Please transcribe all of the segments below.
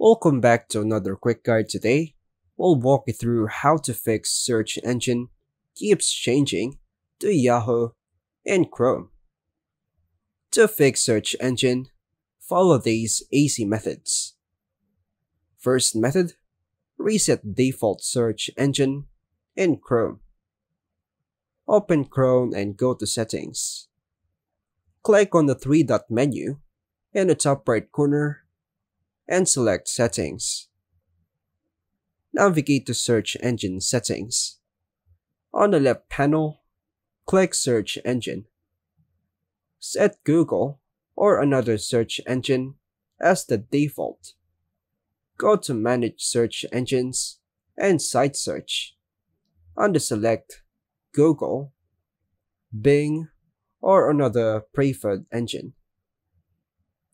Welcome back to another quick guide today. We'll walk you through how to fix search engine keeps changing to Yahoo and Chrome. To fix search engine, follow these easy methods. First method, reset default search engine in Chrome. Open Chrome and go to settings. Click on the three dot menu in the top right corner and select settings. Navigate to search engine settings. On the left panel, click search engine. Set Google or another search engine as the default. Go to manage search engines and site search. Under select Google, Bing, or another preferred engine.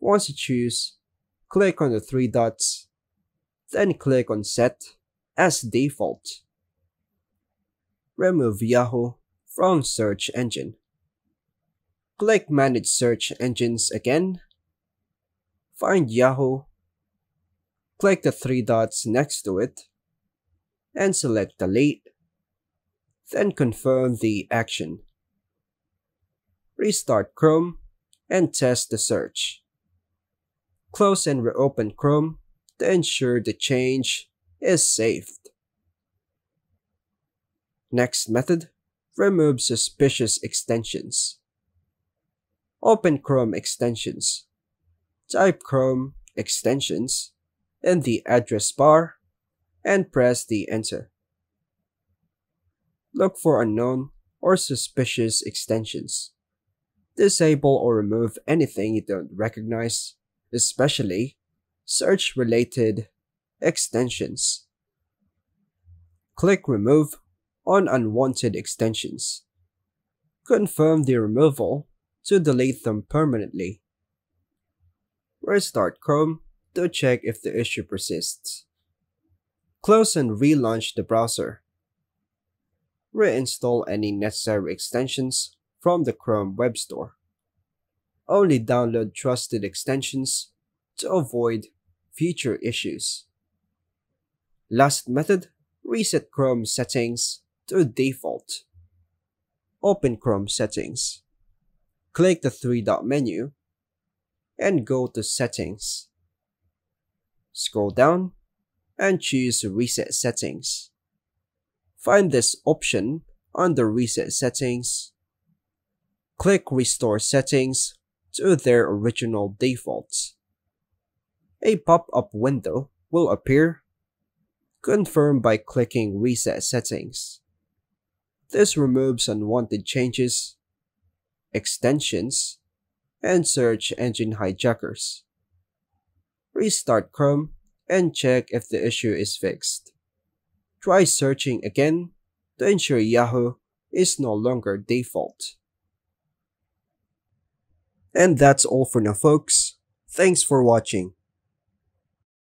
Once you choose, click on the three dots, then click on Set as default. Remove Yahoo from search engine. Click Manage Search Engines again. Find Yahoo. Click the three dots next to it and select Delete. Then confirm the action. Restart Chrome and test the search. Close and reopen Chrome to ensure the change is saved. Next method, remove suspicious extensions. Open Chrome extensions. Type Chrome extensions in the address bar and press the enter. Look for unknown or suspicious extensions. Disable or remove anything you don't recognize, especially search related extensions. Click Remove on unwanted extensions. Confirm the removal to delete them permanently. Restart Chrome to check if the issue persists. Close and relaunch the browser. Reinstall any necessary extensions from the Chrome Web Store. Only download trusted extensions to avoid future issues. Last method, reset Chrome settings to default. Open Chrome settings. Click the three dot menu and go to settings. Scroll down and choose reset settings. Find this option under reset settings. Click restore settings to their original defaults. A pop-up window will appear Confirm by clicking Reset Settings. This removes unwanted changes, extensions, and search engine hijackers. Restart Chrome and check if the issue is fixed. Try searching again to ensure Yahoo is no longer default. And that's all for now folks. Thanks for watching.